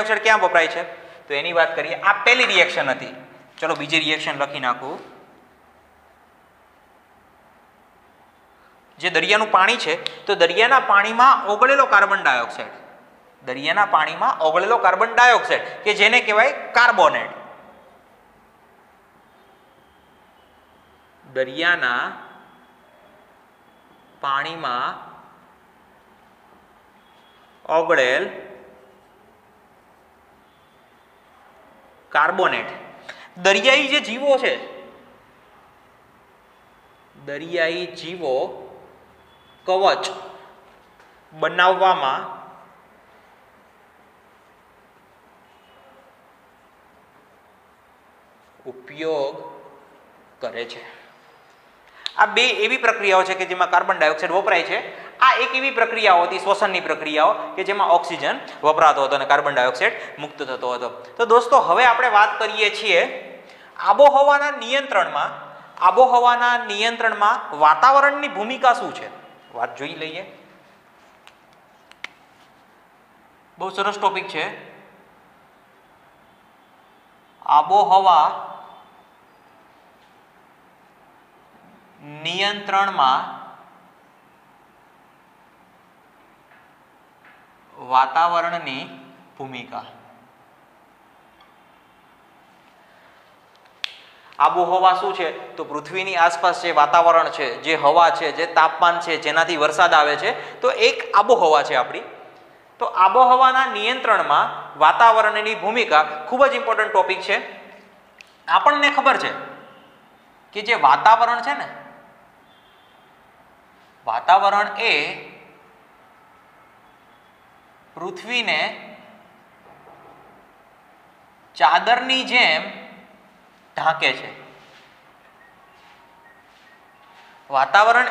Dioxide ક્યાં વપરાય છે? તો એની વાત કરીએ, આ પહેલી રિએક્શન હતી. ચલો બીજી રિએક્શન લખી નાખું. જે દરિયાનું પાણી છે, તો દરિયાના પાણીમાં ઓગળેલો કાર્બન ડાયોક્સાઇડ. દરિયાના પાણીમાં ઓગળેલો કાર્બન ડાયોક્સાઇડ, કે જેને કહેવાય કાર્બોનેટ. દરિયાના પાણીમાં ઓગળેલ કાર્બોનેટ. દરિયાઈ જે જીવો છે, દરિયાઈ જીવો કવચ બનાવવામાં ઉપયોગ કરે છે. આ બે એવી પ્રક્રિયાઓ છે કે જેમાં કાર્બન ડાયોક્સાઇડ વપરાય છે આ એક એવી પ્રક્રિયાઓ હતી, શ્વસનની પ્રક્રિયાઓ, કે જેમાં ઓક્સિજન વપરાતો હતો અને કાર્બન ડાયોક્સાઇડ મુક્ત થતો હતો. તો દોસ્તો, હવે આપણે વાત કરીએ છીએ આબોહવાના નિયંત્રણમાં આબોહવાના નિયંત્રણમાં વાતાવરણની ભૂમિકા શું છે? વાત જોઈ લઈએ. બહુ સરસ ટોપિક છે. આબોહવા નિયંત્રણમાં વાતાવરણની ભૂમિકા. આબોહવા શું છે? તો પૃથ્વીની આસપાસ જે વાતાવરણ છે, જે હવા છે, જે તાપમાન છે, જેનાથી વરસાદ આવે છે, તો એક આબોહવા છે આપણી. તો આબોહવાના નિયંત્રણમાં વાતાવરણની ભૂમિકા ખૂબ જ ઇમ્પોર્ટન્ટ ટોપિક છે. આપણને ખબર છે કે જે વાતાવરણ છે ને, વાતાવરણ એ પૃથ્વીને ચાદરની જેમ ઢાંકે છે. વાતાવરણ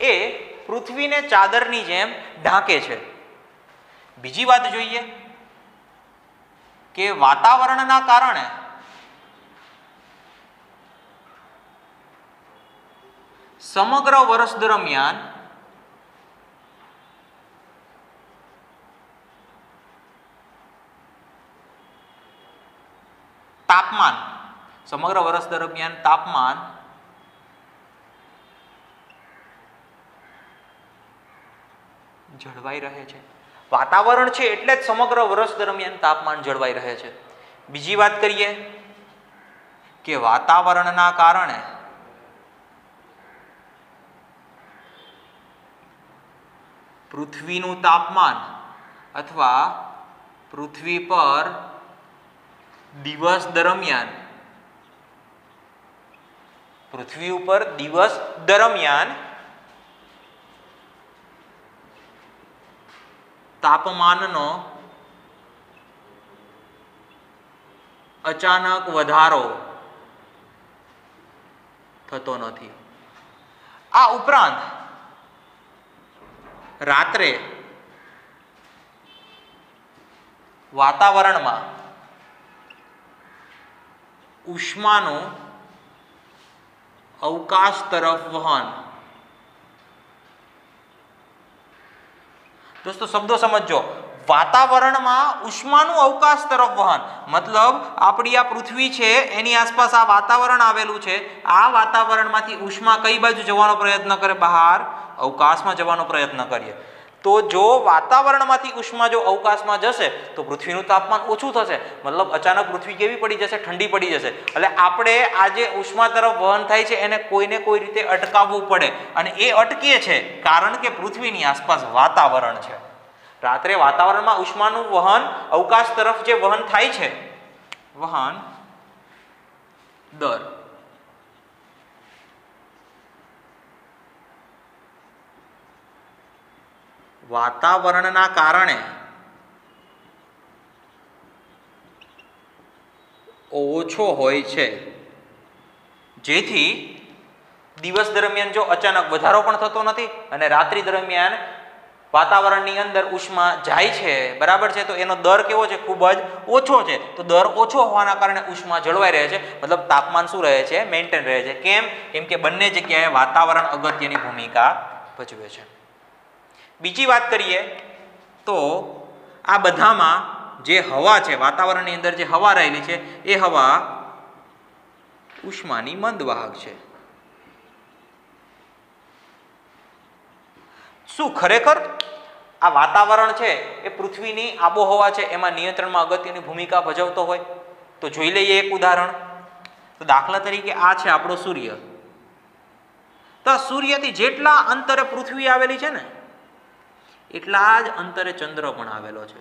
એ પૃથ્વીને ચાદરની જેમ ઢાંકે છે. બીજી વાત જોઈએ કે વાતાવરણના કારણે સમગ્ર વર્ષ દરમિયાન તાપમાન, સમગ્ર વર્ષ દરમિયાન તાપમાન જળવાઈ રહે છે. વાતાવરણ છે એટલે જ સમગ્ર વર્ષ દરમિયાન તાપમાન જળવાઈ રહે છે. બીજી વાત કરીએ કે વાતાવરણના કારણે પૃથ્વીનું તાપમાન અથવા પૃથ્વી પર દિવસ દરમિયાન. પૃથ્વી ઉપર દિવસ દરમિયાન તાપમાનનો અચાનક વધારો થતો નથી. આ ઉપરાંત રાત્રે વાતાવરણમાં ઉષ્માનું અવકાશ તરફ વહન. દોસ્તો, શબ્દો સમજો વાતાવરણમાં ઉષ્માનું અવકાશ તરફ વહન. મતલબ, આપણી આ પૃથ્વી છે, એની આસપાસ આ વાતાવરણ આવેલું છે. આ વાતાવરણમાંથી ઉષ્મા કઈ બાજુ જવાનો પ્રયત્ન કરે? બહાર અવકાશમાં જવાનો પ્રયત્ન કરીએ. તો જો વાતાવરણમાંથી ઉષ્મા જો અવકાશમાં જશે, તો પૃથ્વીનું તાપમાન ઓછું થશે. મતલબ અચાનક પૃથ્વી કેવી પડી જશે? ઠંડી પડી જશે. એટલે આપણે આ જે ઉષ્મા તરફ વહન થાય છે, એને કોઈને કોઈ રીતે અટકાવવું પડે. અને એ અટકે છે કારણ કે પૃથ્વીની આસપાસ વાતાવરણ છે. રાત્રે વાતાવરણમાં ઉષ્માનું વહન અવકાશ તરફ જે વહન થાય છે, વહન દર વાતાવરણના કારણે ઓછો હોય છે. જેથી દિવસ દરમિયાન જો અચાનક વધારો પણ થતો નથી અને રાત્રિ દરમિયાન વાતાવરણની અંદર ઉષ્મા જાય છે, બરાબર છે? તો એનો દર કેવો છે? ખૂબ જ ઓછો છે. તો દર ઓછો હોવાના કારણે ઉષ્મા જળવાઈ રહે છે, મતલબ તાપમાન શું રહે છે? મેન્ટેન રહે છે. કેમ? કેમ કે બંને જગ્યાએ વાતાવરણ અગત્યની ભૂમિકા ભજવે છે. બીજી વાત કરીએ તો આ બધામાં જે હવા છે, વાતાવરણની અંદર જે હવા રહેલી છે, એ હવા ઉષ્માની મંદ વાહક છે. શું ખરેખર આ વાતાવરણ છે, એ પૃથ્વીની આબોહવા છે, એમાં નિયંત્રણમાં અગત્યની ભૂમિકા ભજવતો હોય? તો જોઈ લઈએ એક ઉદાહરણ. તો દાખલા તરીકે આ છે આપણો સૂર્ય. તો સૂર્યથી જેટલા અંતરે પૃથ્વી આવેલી છે ને એટલા જ અંતરે ચંદ્ર પણ આવેલો છે.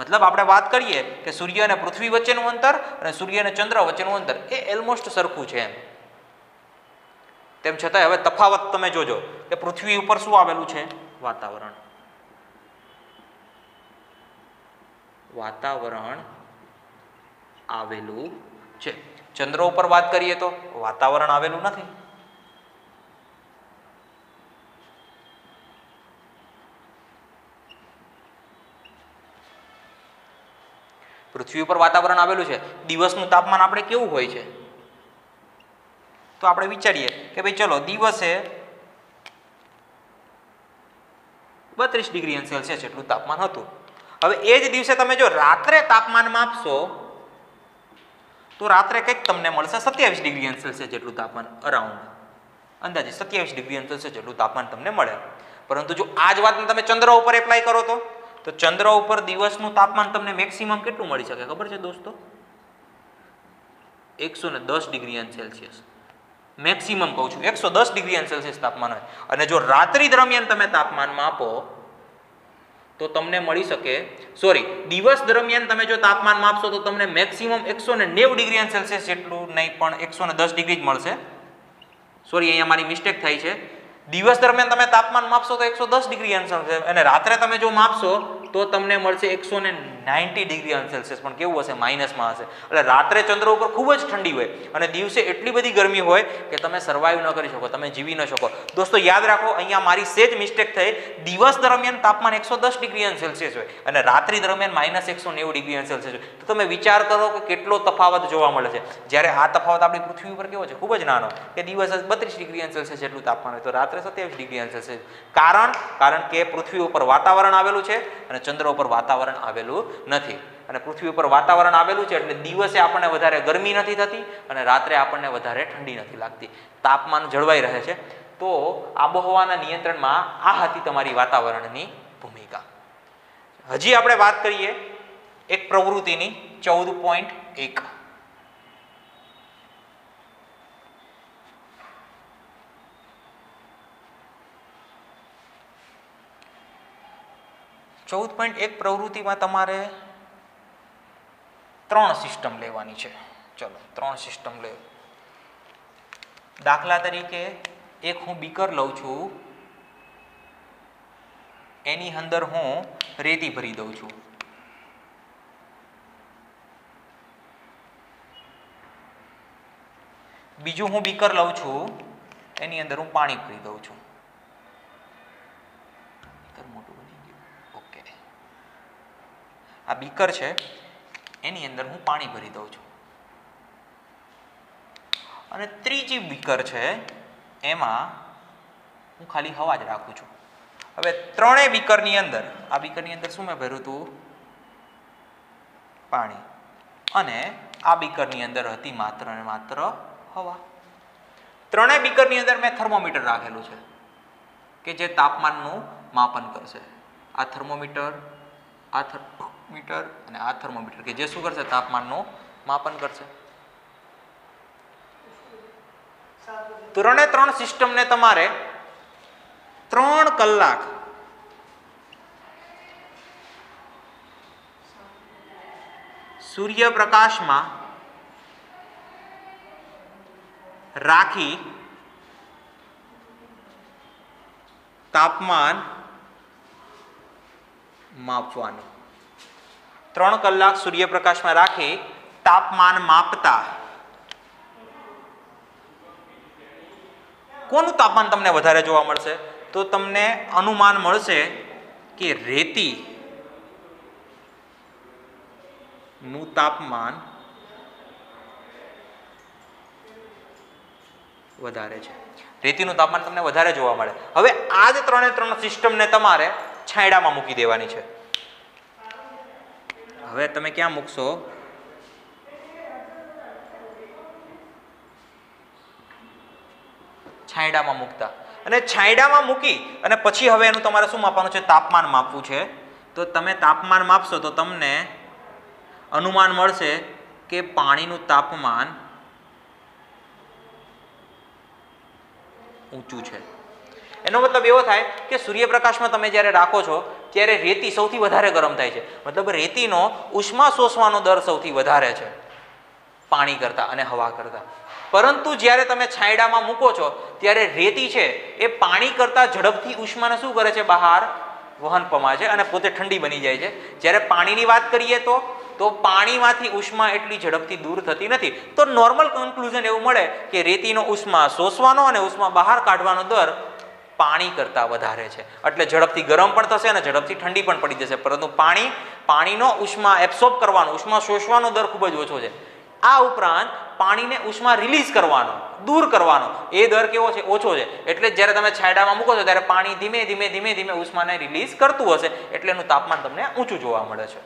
મતલબ આપણે વાત કરીએ કે સૂર્ય અને પૃથ્વી વચ્ચેનું અંતર અને સૂર્ય અને ચંદ્ર વચ્ચેનું અંતર એ ઓલમોસ્ટ સરખું છે એમ. તેમ છતાંય હવે તફાવત તમે જોજો કે પૃથ્વી ઉપર શું આવેલું છે? વાતાવરણ. વાતાવરણ આવેલું છે. ચંદ્ર ઉપર વાત કરીએ તો વાતાવરણ આવેલું નથી. પૃથ્વી ઉપર વાતાવરણ આવેલું છે, દિવસનું તાપમાન આપણે કેવું હોય છે? તો આપણે વિચારીએ કે ભાઈ ચલો, દિવસે બત્રીસ ડિગ્રી સેલ્સિયસ જેટલું તાપમાન હતું. હવે એ જ દિવસે તમે જો રાત્રે તાપમાન માપશો, તો રાત્રે કંઈક તમને મળશે સત્યાવીસ ડિગ્રી સેલ્સિયસ જેટલું તાપમાન અરાઉન્ડ અંદાજે સત્યાવીસ ડિગ્રી સેલ્સિયસ જેટલું તાપમાન તમને મળે. પરંતુ જો આ જ વાતને તમે ચંદ્ર ઉપર એપ્લાય કરો તો? તો ચંદ્ર ઉપર દિવસનું તાપમાન તમને મેક્સિમમ કેટલું મળી શકે? ખબર છે દોસ્તો? એકસો ને દસ ડિગ્રી સેલ્સિયસ. મેક્સિમમ કહું છું. એકસો દસ ડિગ્રી સેલ્સિયસ તાપમાન હોય. અને જો રાત્રિ દરમિયાન તમે તાપમાન માપો તો તમને મળી શકે સોરી દિવસ દરમિયાન તમે જો તાપમાન માપશો તો તમને મેક્સિમમ એકસો ને નેવું ડિગ્રી સેલ્સિયસ જેટલું નહીં, પણ એકસો ને દસ ડિગ્રી જ મળશે. સોરી અહીંયા મારી મિસ્ટેક થાય છે. દિવસ દરમિયાન તમે તાપમાન માપશો તો એકસો દસ ડિગ્રી સેલ્સિયસ અને રાત્રે તમે જો માપશો તો તમને મળશે એકસો નાઇન્ટી ડિગ્રી સેલ્સિયસ પણ કેવું હશે? માઇનસમાં હશે. એટલે રાત્રે ચંદ્ર ઉપર ખૂબ જ ઠંડી હોય અને દિવસે એટલી બધી ગરમી હોય કે તમે સર્વાઈવ ન કરી શકો, તમે જીવી ન શકો. દોસ્તો, યાદ રાખો, અહીંયા મારી સેજ મિસ્ટેક થઈ. દિવસ દરમિયાન તાપમાન એકસો દસ ડિગ્રી સેલ્સિયસ હોય અને રાત્રિ દરમિયાન માઇનસ એકસો ડિગ્રી સેલ્સિયસ હોય. તો તમે વિચાર કરો કે કેટલો તફાવત જોવા મળે છે. જ્યારે આ તફાવત આપણી પૃથ્વી ઉપર કેવો છે? ખૂબ જ નાનો કે દિવસ બત્રીસ ડિગ્રી સેલ્સિયસ જેટલું તાપમાન હોય. તો રાત્રે સત્યાવીસ ડિગ્રી સેલ્સિયસ કારણ? કારણ કે પૃથ્વી ઉપર વાતાવરણ આવેલું છે અને ચંદ્ર ઉપર વાતાવરણ આવેલું નથી. અને પૃથ્વી ઉપર વાતાવરણ આવેલું છે એટલે દિવસે આપણને વધારે ગરમી નથી થતી અને રાત્રે આપણને વધારે ઠંડી નથી લાગતી. તાપમાન જળવાઈ રહે છે. તો આબોહવાના નિયંત્રણમાં આ હતી તમારી વાતાવરણની ભૂમિકા. હજી આપણે વાત કરીએ એક પ્રવૃત્તિની, ચૌદ પોઈન્ટ એક. ચૌદ પોઈન્ટ એક પ્રવૃત્તિમાં તમારે ત્રણ સિસ્ટમ લેવાની છે. ચલો, ત્રણ સિસ્ટમ લે. દાખલા તરીકે એક હું બીકર લઉં છું, એની અંદર હું રેતી ભરી દઉં છું. બીજું હું બીકર લઉં છું, એની અંદર હું પાણી ભરી દઉં છું બીકર મોટું બની ગયું ઓકે આ બીકર છે, એની અંદર હું પાણી ભરી દઉં છું. અને ત્રીજી બીકર છે, એમાં હું ખાલી હવા જ રાખું છું. હવે ત્રણેય બીકરની અંદર, આ બીકરની અંદર શું મેં ભર્યું હતું પાણી. અને આ બીકરની અંદર હતી માત્ર ને માત્ર હવા. ત્રણેય બીકરની અંદર મેં થર્મોમીટર રાખેલું છે, કે જે તાપમાનનું માપન કરશે. આ થર્મોમીટર, આ થર્મોમીટર અને આ થર્મોમીટર કે જે શું કરશે તાપમાનનું માપન કરશે. ત્રણે ત્રણ સિસ્ટમને તમારે ત્રણ કલાક સૂર્યપ્રકાશમાં રાખી તાપમાન માપવાનું. ત્રણ કલાક સૂર્યપ્રકાશમાં રાખી તાપમાન માપતા. કોનું તાપમાન તમને વધારે જોવા મળશે? તો તમને અનુમાન મળશે કે રેતી નું તાપમાન વધારે છે. રેતીનું તાપમાન તમને વધારે જોવા મળે. હવે આ જ ત્રણે ત્રણ સિસ્ટમને તમારે છાંયડામાં મૂકી દેવાની છે. હવે તમે ક્યાં મૂકશો? છાંયડામાં મૂકતા. અને છાંયડામાં મૂકી અને પછી હવે એનું તમારે શું માપવાનું છે? તાપમાન માપવું છે. તો તમે તાપમાન માપશો તો તમને અનુમાન મળશે કે પાણીનું તાપમાન ઊંચું છે. એનો મતલબ એવો થાય કે સૂર્યપ્રકાશમાં તમે જ્યારે રાખો છો ત્યારે રેતી સૌથી વધારે ગરમ થાય છે. મતલબ રેતીનો ઉષ્મા શોષવાનો દર સૌથી વધારે છે. પાણી કરતાં અને હવા કરતાં. પરંતુ જ્યારે તમે છાંયડામાં મૂકો છો, ત્યારે રેતી છે એ પાણી કરતાં ઝડપથી ઉષ્માને શું કરે છે? બહાર વહન પમાય છે અને પોતે ઠંડી બની જાય છે. જ્યારે પાણીની વાત કરીએ તો તો પાણીમાંથી ઉષ્મા એટલી ઝડપથી દૂર થતી નથી. તો નોર્મલ કન્ક્લુઝન એવું મળે કે રેતીનો ઉષ્મા શોષવાનો અને ઉષ્મા બહાર કાઢવાનો દર પાણી કરતાં વધારે છે. એટલે ઝડપથી ગરમ પણ થશે અને ઝડપથી ઠંડી પણ પડી જશે. પરંતુ પાણી, પાણીનો ઉષ્મા એબ્સોર્બ કરવાનો, ઉષ્મા શોષવાનો દર ખૂબ જ ઓછો છે. આ ઉપરાંત પાણીને ઉષ્મા રિલીઝ કરવાનો, દૂર કરવાનો, એ દર કેવો છે? ઓછો છે. એટલે જ્યારે તમે છાંયડામાં મૂકો છો, ત્યારે પાણી ધીમે ધીમે ધીમે ધીમે ઉષ્માને રિલીઝ કરતું હશે. એટલે એનું તાપમાન તમને ઊંચું જોવા મળે છે.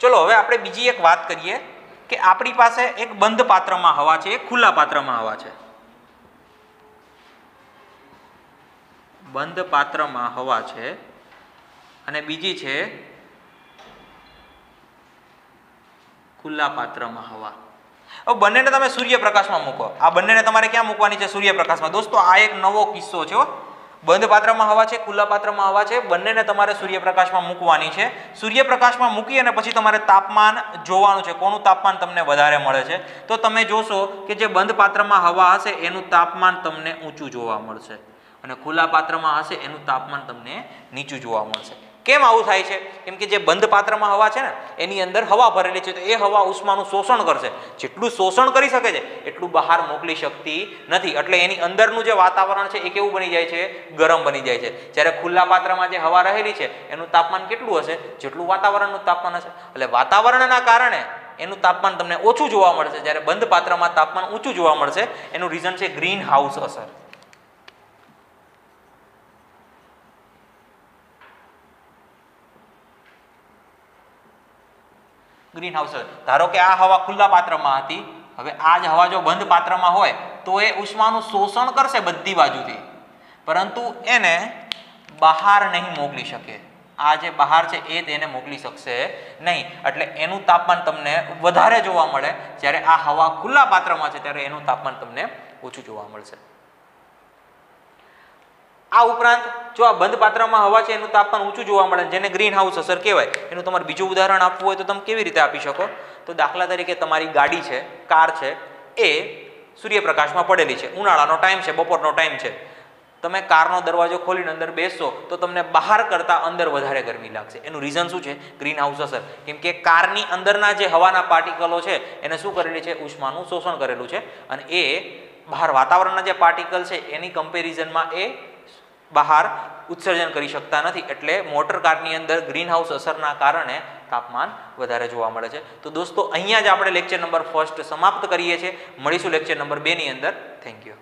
ચલો, હવે આપણે બીજી એક વાત કરીએ કે આપણી પાસે એક બંધ પાત્રમાં હવા છે, એક ખુલ્લા પાત્રમાં હવા છે. બંધ પાત્રમાં હવા છે. અને બીજી છે, ખુલ્લા પાત્રમાં હવા. બંનેને તમે સૂર્યપ્રકાશમાં મૂકો. આ બંનેને તમારે ક્યાં મૂકવાની છે? સૂર્યપ્રકાશમાં. દોસ્તો, આ એક નવો કિસ્સો છે બંધ પાત્રમાં હવા છે, ખુલ્લા પાત્રમાં હવા છે. બંનેને તમારે સૂર્યપ્રકાશમાં મૂકવાની છે. સૂર્યપ્રકાશમાં મૂકી અને પછી તમારે તાપમાન જોવાનું છે. કોનું તાપમાન તમને વધારે મળે છે? તો તમે જોશો કે જે બંધ પાત્રમાં હવા હશે, એનું તાપમાન તમને ઊંચું જોવા મળશે. અને ખુલ્લા પાત્રમાં હશે, એનું તાપમાન તમને નીચું જોવા મળશે. કેમ આવું થાય છે? કેમ કે જે બંધ પાત્રમાં હવા છે ને, એની અંદર હવા ભરેલી છે, તો એ હવા ઉષ્માનું શોષણ કરશે. જેટલું શોષણ કરી શકે છે, એટલું બહાર મોકલી શકતી નથી. એટલે એની અંદરનું જે વાતાવરણ છે, એ કેવું બની જાય છે? ગરમ બની જાય છે. જ્યારે ખુલ્લા પાત્રમાં જે હવા રહેલી છે, એનું તાપમાન કેટલું હશે? જેટલું વાતાવરણનું તાપમાન હશે. એટલે વાતાવરણના કારણે એનું તાપમાન તમને ઓછું જોવા મળશે. જ્યારે બંધ પાત્રમાં તાપમાન ઊંચું જોવા મળશે, એનું રીઝન છે ગ્રીન હાઉસ અસર. ગ્રીન હાઉસ ધારો કે આ હવા ખુલ્લા પાત્રમાં હતી, હવે આ જ હવા જો બંધ પાત્રમાં હોય, તો એ ઉષ્માનું શોષણ કરશે બધી બાજુથી. પરંતુ એને બહાર નહીં મોકલી શકે. આ જે બહાર છે એ તેને મોકલી શકશે નહીં. એટલે એનું તાપમાન તમને વધારે જોવા મળે. જ્યારે આ હવા ખુલ્લા પાત્રમાં છે, ત્યારે એનું તાપમાન તમને ઓછું જોવા મળશે. આ ઉપરાંત જો આ બંધ પાત્રમાં હવા છે, એનું તાપમાન ઊંચું જોવા મળે જેને ગ્રીન હાઉસ અસર કહેવાય, એનું તમારે બીજું ઉદાહરણ આપવું હોય તો તમે કેવી રીતે આપી શકો? તો દાખલા તરીકે તમારી ગાડી છે, કાર છે, એ સૂર્યપ્રકાશમાં પડેલી છે. ઉનાળાનો ટાઈમ છે, બપોરનો ટાઈમ છે. તમે કારનો દરવાજો ખોલીને અંદર બેસશો, તો તમને બહાર કરતાં અંદર વધારે ગરમી લાગશે. એનું રીઝન શું છે? ગ્રીન હાઉસ અસર. કેમ કે કારની અંદરના જે હવાના પાર્ટિકલો છે, એને શું કરેલી છે? ઉષ્માનું શોષણ કરેલું છે. અને એ બહાર વાતાવરણના જે પાર્ટિકલ છે, એની કમ્પેરિઝનમાં એ બહાર ઉત્સર્જન કરી શકતા નથી. એટલે મોટર કારની અંદર ગ્રીનહાઉસ અસરના કારણે તાપમાન વધારે જોવા મળે છે. તો દોસ્તો, અહીંયા જ આપણે લેક્ચર નંબર ફર્સ્ટ સમાપ્ત કરીએ છીએ. મળીશું લેક્ચર નંબર બેની અંદર. Thank you